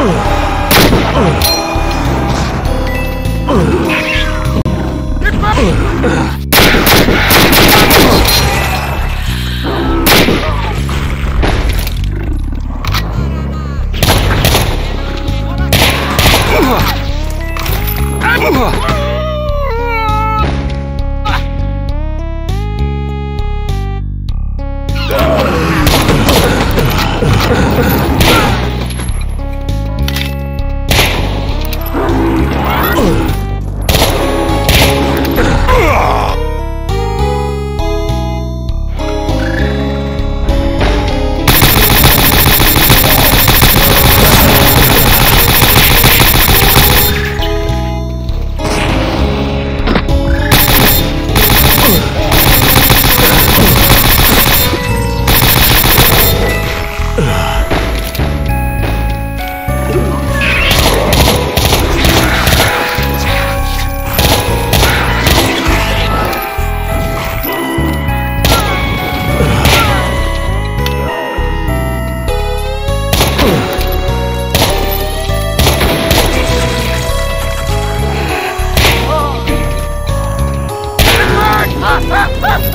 Get back! Ah!